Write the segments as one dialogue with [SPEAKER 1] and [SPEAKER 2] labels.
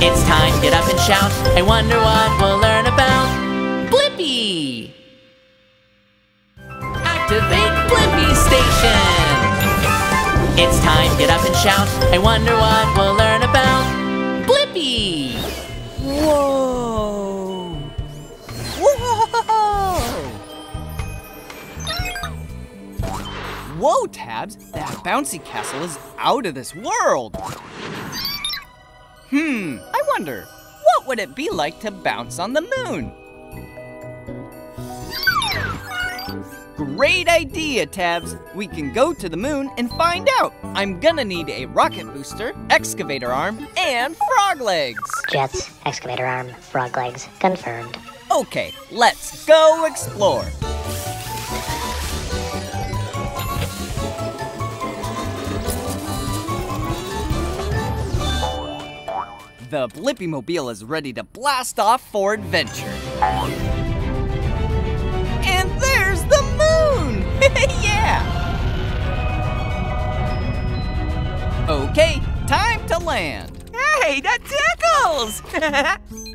[SPEAKER 1] It's time get up and shout. I wonder what we'll learn about Blippi. Activate Blippi Station. It's time get up and shout. I wonder what we'll learn about Blippi.
[SPEAKER 2] Whoa! Whoa! Whoa, Tabs! That bouncy castle is out of this world! Hmm, I wonder, what would it be like to bounce on the moon? Great idea, Tabs! We can go to the moon and find out! I'm gonna need a rocket booster, excavator arm, and frog legs!
[SPEAKER 3] Jets, excavator arm, frog legs, confirmed.
[SPEAKER 2] Okay, let's go explore. The Blippi Mobile is ready to blast off for adventure. And there's the moon! yeah! Okay, time to land.
[SPEAKER 4] Hey, that tickles!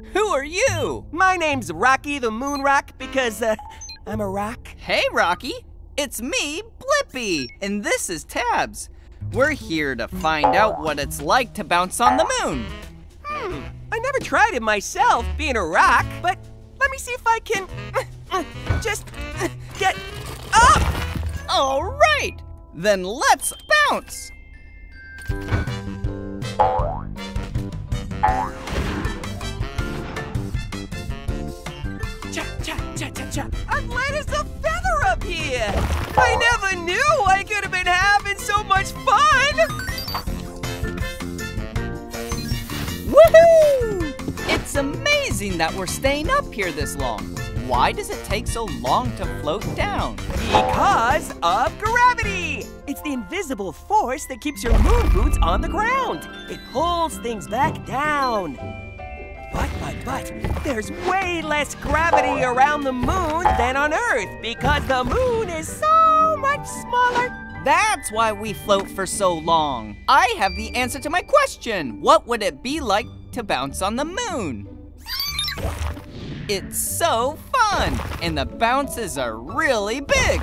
[SPEAKER 2] Who are you?
[SPEAKER 4] My name's Rocky the Moon Rock because uh, I'm a rock.
[SPEAKER 2] Hey, Rocky. It's me, Blippi, and this is Tabs. We're here to find out what it's like to bounce on the moon.
[SPEAKER 4] I never tried it myself, being a rock, but let me see if I can uh, just uh, get up.
[SPEAKER 2] All right, then let's bounce.
[SPEAKER 4] Cha cha cha cha cha! I'm light as a feather up here. I never knew I could have been having so much fun.
[SPEAKER 2] Amazing that we're staying up here this long. Why does it take so long to float down?
[SPEAKER 4] Because of gravity! It's the invisible force that keeps your moon boots on the ground. It pulls things back down. But, but, but, there's way less gravity around the moon than on Earth because the moon is so much smaller.
[SPEAKER 2] That's why we float for so long. I have the answer to my question. What would it be like to bounce on the moon? It's so fun, and the bounces are really big.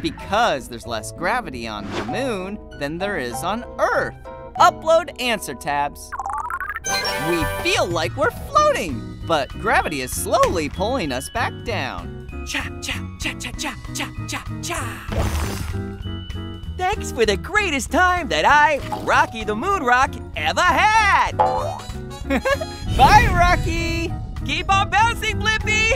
[SPEAKER 2] Because there's less gravity on the moon than there is on Earth. Upload answer tabs. We feel like we're floating, but gravity is slowly pulling us back down.
[SPEAKER 4] Cha, cha, cha, cha, cha, cha, cha, cha. Thanks for the greatest time that I, Rocky the Moon Rock, ever had.
[SPEAKER 2] Bye, Rocky.
[SPEAKER 4] Keep on bouncing, Blippi.